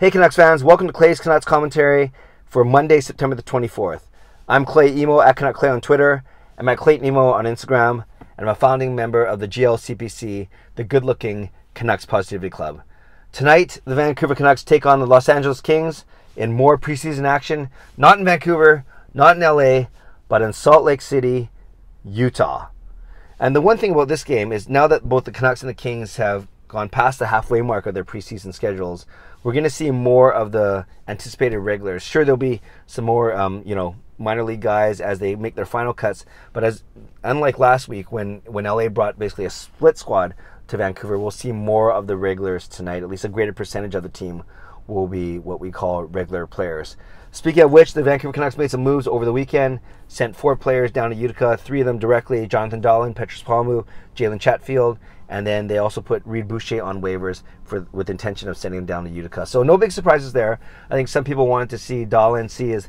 Hey Canucks fans, welcome to Clay's Canucks commentary for Monday, September the 24th. I'm Clay Imoo at Canuck Clay on Twitter. And at Clayton Imoo on Instagram, and I'm a founding member of the GLCPC, the good looking Canucks Positivity Club. Tonight, the Vancouver Canucks take on the Los Angeles Kings in more preseason action, not in Vancouver, not in LA, but in Salt Lake City, Utah. And the one thing about this game is now that both the Canucks and the Kings have gone past the halfway mark of their preseason schedules, we're going to see more of the anticipated regulars. Sure, there'll be some more, um, you know, minor league guys as they make their final cuts. But as unlike last week when when LA brought basically a split squad to Vancouver, we'll see more of the regulars tonight. At least a greater percentage of the team will be what we call regular players. Speaking of which, the Vancouver Canucks made some moves over the weekend, sent four players down to Utica, three of them directly Jonathan Dahlen, Petrus Palmu, Jalen Chatfield, and then they also put Reid Boucher on waivers for with intention of sending him down to Utica. So no big surprises there. I think some people wanted to see Dahlen see his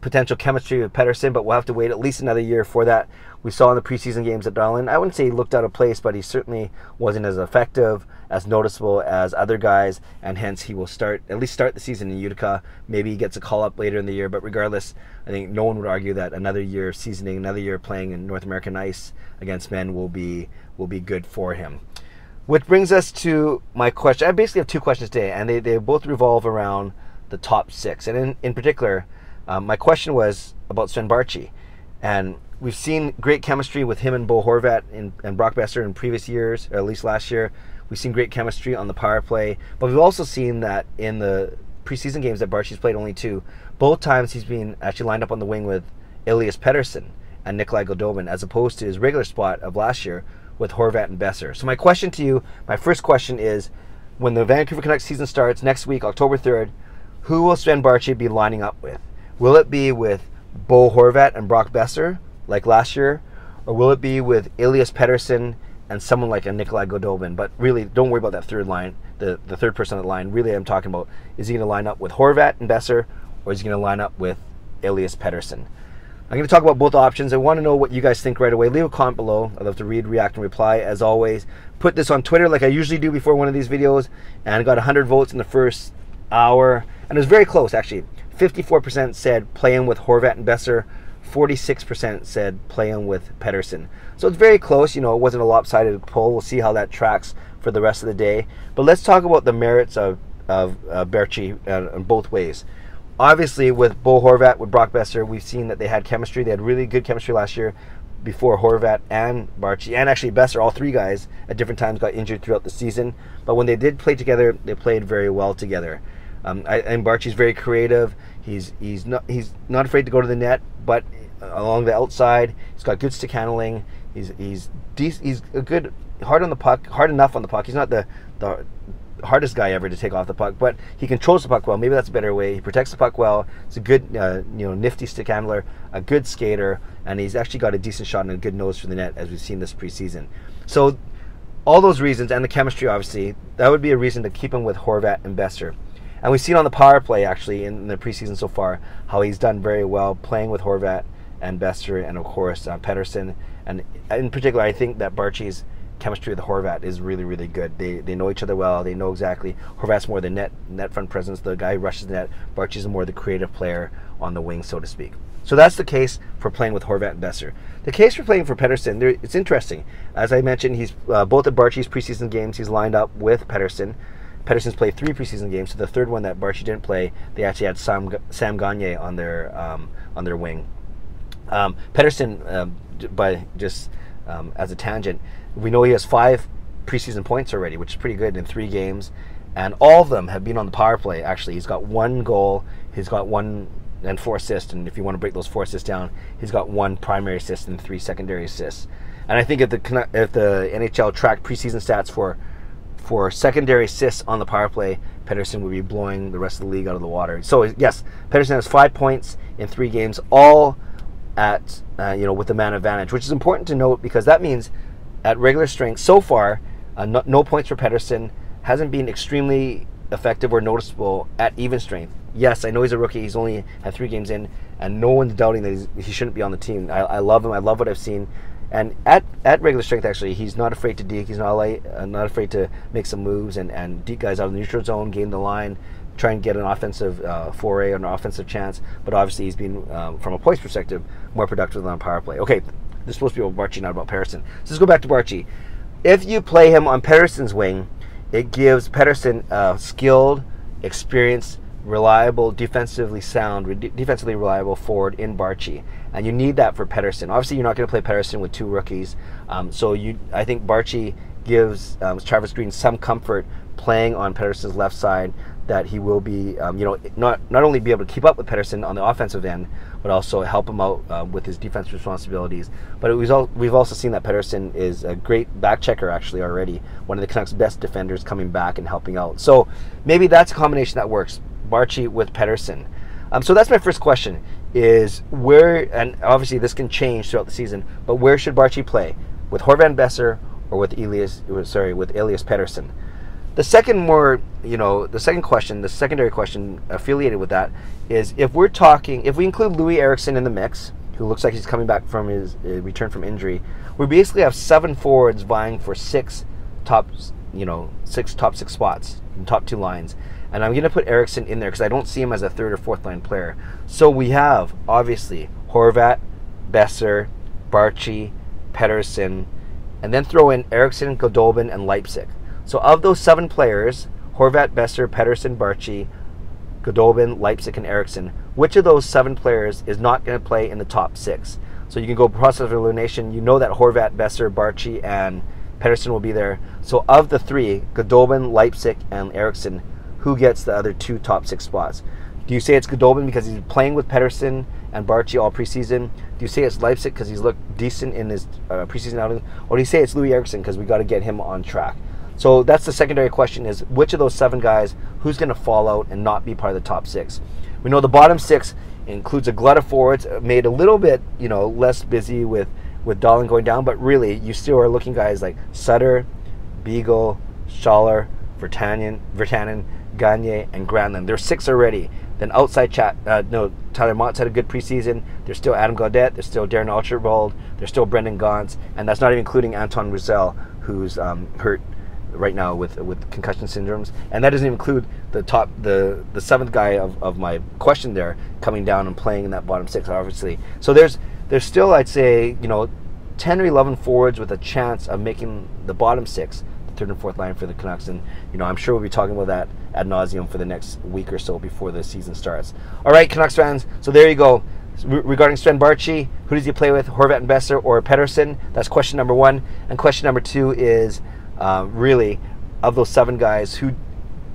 potential chemistry with Pettersson, but we'll have to wait at least another year for that. We saw in the preseason games at Dahlen, I wouldn't say he looked out of place, but he certainly wasn't as effective, as noticeable as other guys, and hence he will start at least start the season in Utica. Maybe he gets a call up later in the year, but regardless, I think no one would argue that another year of seasoning, another year playing in North American ice against men will be will be good for him. Which brings us to my question. I basically have two questions today, and they, they both revolve around the top six. And in, in particular, um, my question was about Sven Baertschi. And we've seen great chemistry with him and Bo Horvat in, and Brock Boeser in previous years, or at least last year. We've seen great chemistry on the power play, but we've also seen that in the preseason games that Baertschi's played only two, both times he's been actually lined up on the wing with Elias Pettersson and Nikolay Goldobin, as opposed to his regular spot of last year with Horvat and Boeser. So my question to you, my first question is, when the Vancouver Canucks season starts next week, October 3rd, who will Sven Baertschi be lining up with? Will it be with Bo Horvat and Brock Boeser like last year, or will it be with Elias Pettersson and someone like a Nikolay Goldobin? But really, don't worry about that third line, the, the third person on the line. Really, I'm talking about is he going to line up with Horvat and Boeser or is he going to line up with Elias Pettersson? I'm going to talk about both options. I want to know what you guys think right away. Leave a comment below. I'd love to read, react, and reply as always. Put this on Twitter like I usually do before one of these videos, and I got 100 votes in the first hour, and it was very close actually. 54% said playing with Horvat and Boeser. 46% said playing with Pettersson. So it's very close. You know, it wasn't a lopsided poll. We'll see how that tracks for the rest of the day. But let's talk about the merits of of uh, Baertschi uh, in both ways. Obviously, with Bo Horvat, with Brock Boeser, we've seen that they had chemistry. They had really good chemistry last year before Horvat and Baertschi, and actually Boeser, all three guys at different times got injured throughout the season. But when they did play together, they played very well together. Um, I, and Baertschi's very creative. He's he's not he's not afraid to go to the net, but along the outside, he's got good stick handling. He's he's he's a good hard on the puck, hard enough on the puck. He's not the the hardest guy ever to take off the puck, but he controls the puck well. Maybe that's a better way. He protects the puck well. He's a good, uh, you know, nifty stick handler, a good skater, and he's actually got a decent shot and a good nose for the net, as we've seen this preseason. So, all those reasons and the chemistry, obviously, that would be a reason to keep him with Horvat and Boeser. And we've seen on the power play, actually, in the preseason so far, how he's done very well playing with Horvat and Boeser, and of course uh, Pettersson. And in particular, I think that Baertschi's chemistry with Horvat is really, really good. They, they know each other well. They know exactly. Horvat's more the net net front presence, the guy who rushes the net. Baertschi's more the creative player on the wing, so to speak. So that's the case for playing with Horvat and Boeser. The case for playing for Pettersson, it's interesting. As I mentioned, he's uh, both at Baertschi's preseason games. He's lined up with Pettersson. Pettersson's played three preseason games. So the third one that Baertschi didn't play, they actually had Sam Sam Gagner on their um, on their wing. Um, Pettersson, uh, by just um, as a tangent, we know he has five preseason points already, which is pretty good in three games, and all of them have been on the power play. Actually, he's got one goal, he's got one and four assists, and if you want to break those four assists down, he's got one primary assist and three secondary assists. And I think if the if the NHL tracked preseason stats for for secondary assists on the power play, Pettersson would be blowing the rest of the league out of the water. So yes, Pettersson has five points in three games, all at uh, you know with the man advantage, which is important to note because that means at regular strength so far, uh, no, no, points for Pettersson hasn't been extremely effective or noticeable at even strength. Yes, I know he's a rookie. He's only had three games in, and no one's doubting that he shouldn't be on the team. I, I, love him. I love what I've seen. And at, at regular strength, actually, he's not afraid to deke. He's not uh, not afraid to make some moves and, and deke guys out of the neutral zone, gain the line, try and get an offensive uh, foray or an offensive chance. But obviously, he's been, um, from a points perspective, more productive than on power play. Okay, this is supposed to be about Baertschi, not about Pettersson. So let's go back to Baertschi. If you play him on Pettersson's wing, it gives Pettersson a skilled, experienced, reliable, defensively sound, defensively reliable forward in Baertschi, and you need that for Pettersson. Obviously, you're not going to play Pettersson with two rookies, um, so you. I think Baertschi gives um, Travis Green some comfort playing on Pettersson's left side that he will be, um, you know, not not only be able to keep up with Pettersson on the offensive end, but also help him out uh, with his defensive responsibilities. But was all, we've also seen that Pettersson is a great back checker actually already, one of the Canucks' best defenders coming back and helping out. So maybe that's a combination that works. Baertschi with Pettersson. Um, so that's my first question: is where, and obviously this can change throughout the season, but where should Baertschi play with Horvat Boeser or with Elias? Sorry, with Elias Pettersson. The second more, you know, the second question, the secondary question affiliated with that is if we're talking, if we include Loui Eriksson in the mix, who looks like he's coming back from his uh, return from injury, we basically have seven forwards vying for six top, you know, six top six spots, in top two lines. And I'm going to put Eriksson in there because I don't see him as a third or fourth line player. So we have, obviously, Horvat, Boeser, Baertschi, Pettersson, and then throw in Eriksson, Goldobin, and Leipsic. So of those seven players, Horvat, Boeser, Pettersson, Baertschi, Goldobin, Leipsic, and Eriksson, which of those seven players is not going to play in the top six? So you can go process of elimination. You know that Horvat, Boeser, Baertschi, and Pettersson will be there. So of the three, Goldobin, Leipsic, and Eriksson, who gets the other two top six spots? Do you say it's Goldobin because he's playing with Pettersson and Baertschi all preseason? Do you say it's Leipsic because he's looked decent in his uh, preseason outing? Or do you say it's Loui Eriksson because we got to get him on track? So that's the secondary question is which of those seven guys, who's going to fall out and not be part of the top six? We know the bottom six includes a glut of forwards, uh, made a little bit, you know, less busy with, with Dahlen going down, but really you still are looking guys like Sutter, Beagle, Schaller, Vertanen, Virtanen, Gagner, and Granlund. There's six already. Then outside chat, uh, no, Tyler Motte's had a good preseason. There's still Adam Gaudette. There's still Darren Archibald. There's still Brendan Gaunce. And that's not even including Anton Roussel, who's um, hurt right now with with concussion syndromes, and that doesn't include the top the the seventh guy of, of my question there coming down and playing in that bottom six, obviously. So there's there's still I'd say you know ten or eleven forwards with a chance of making the bottom six, third and fourth line for the Canucks, and you know I'm sure we'll be talking about that ad nauseum for the next week or so before the season starts. All right, Canucks fans. So there you go. regarding Sven Baertschi, who does he play with, Horvat and Boeser or Pettersson? That's question number one. And question number two is uh, really, of those seven guys, who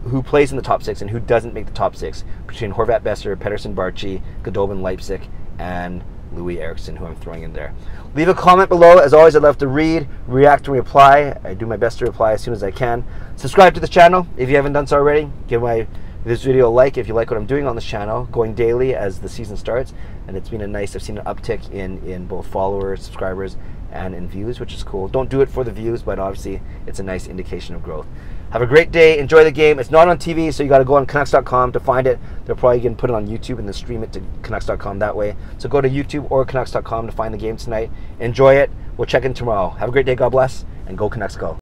who plays in the top six and who doesn't make the top six between Horvat, Boeser, Pettersson, Baertschi, Goldobin Leipsic, and Loui Eriksson, who I'm throwing in there. Leave a comment below. As always, I'd love to read, react, and reply. I do my best to reply as soon as I can. Subscribe to the channel if you haven't done so already. Give my this video a like if you like what I'm doing on this channel, going daily as the season starts. And it's been a nice, I've seen an uptick in, in both followers, subscribers, and in views, which is cool. Don't do it for the views, but obviously it's a nice indication of growth. Have a great day. Enjoy the game. It's not on TV, so you got to go on Canucks.com to find it. They're probably going to put it on YouTube and then stream it to Canucks.com that way. So go to YouTube or Canucks.com to find the game tonight. Enjoy it. We'll check in tomorrow. Have a great day. God bless. And go Canucks go.